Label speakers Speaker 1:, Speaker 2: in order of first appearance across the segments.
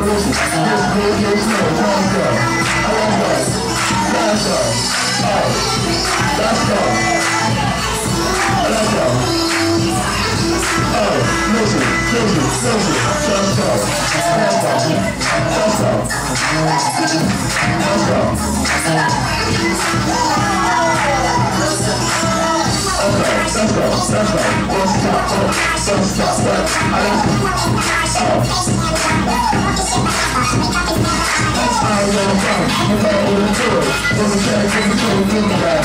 Speaker 1: Listen, this radio is no longer. Let's go. Let's go. Let's go. Let's go. Let's go. Let's go. Let's go. Let's go, let's go. Let's go. Let's go. Let's go. control. This is life if you can think about.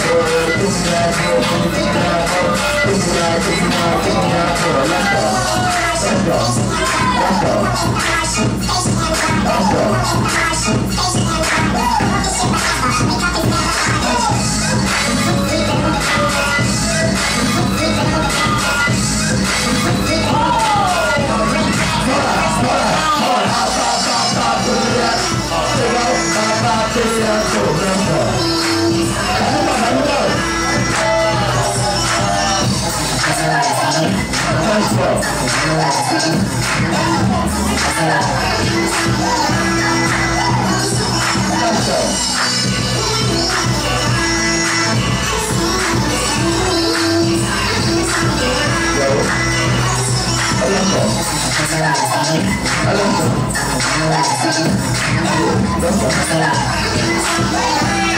Speaker 1: This is life if you can think about. This is life if you can think about it. Like that. Send off. Alonso, Alonso, Alonso,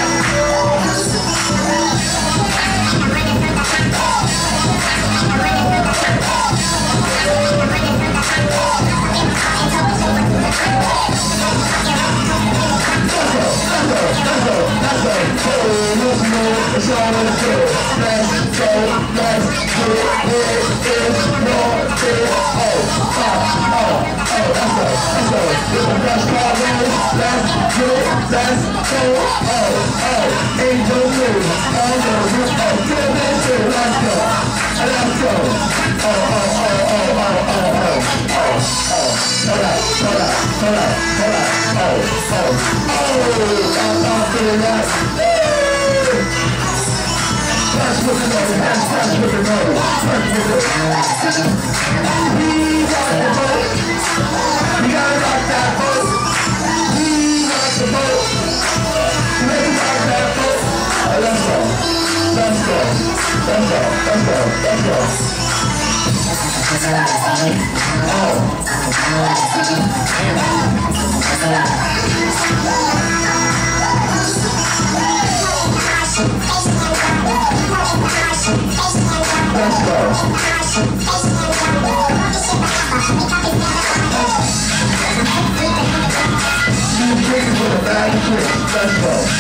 Speaker 1: Hold up, hold up, oh, oh, oh, I'm feeling that. Oh. Let's go. Let's go. Let's go. Let's go.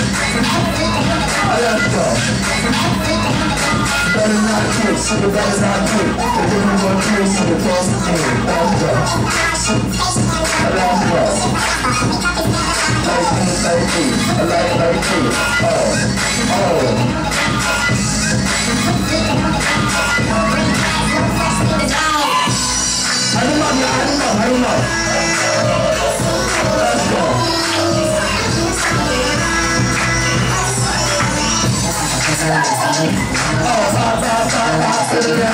Speaker 1: Oh. Oh. That's